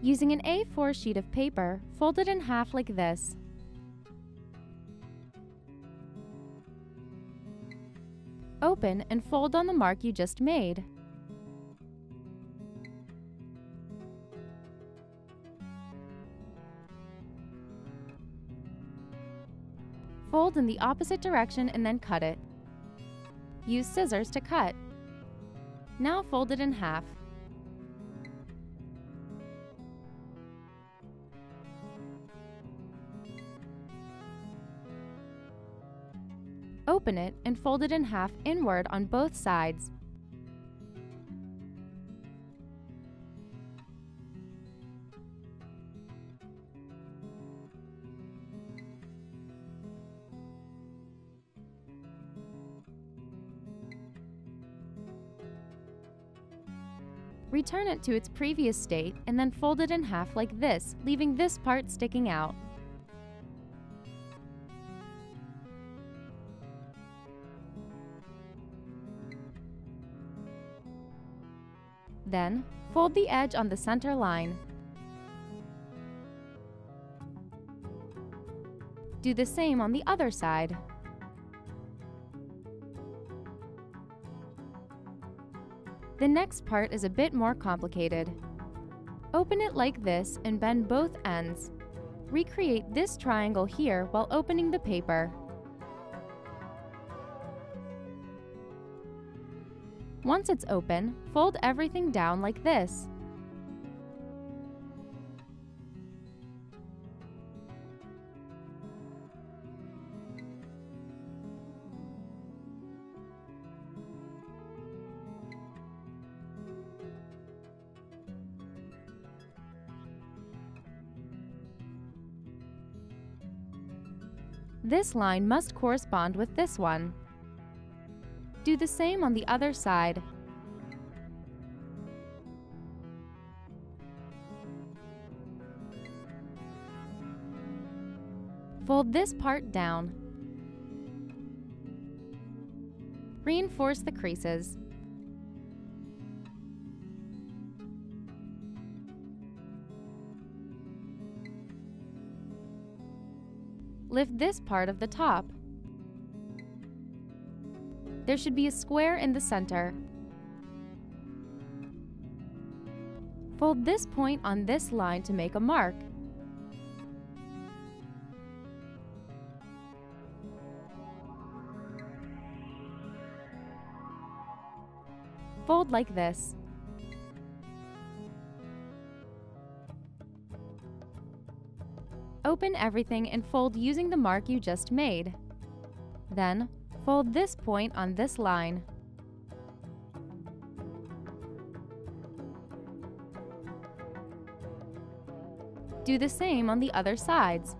Using an A4 sheet of paper, fold it in half like this. Open and fold on the mark you just made. Fold in the opposite direction and then cut it. Use scissors to cut. Now fold it in half. Open it and fold it in half inward on both sides. Return it to its previous state and then fold it in half like this, leaving this part sticking out. Then, fold the edge on the center line. Do the same on the other side. The next part is a bit more complicated. Open it like this and bend both ends. Recreate this triangle here while opening the paper. Once it's open, fold everything down like this. This line must correspond with this one. Do the same on the other side. Fold this part down. Reinforce the creases. Lift this part of the top. There should be a square in the center. Fold this point on this line to make a mark. Fold like this. Open everything and fold using the mark you just made. Then, fold this point on this line. Do the same on the other sides.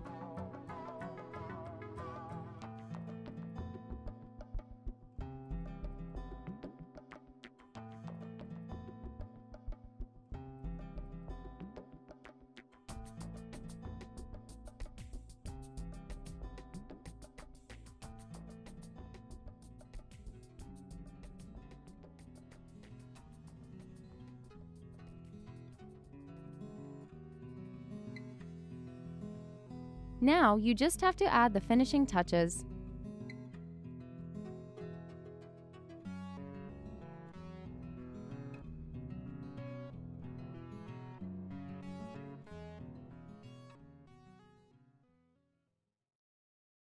Now you just have to add the finishing touches.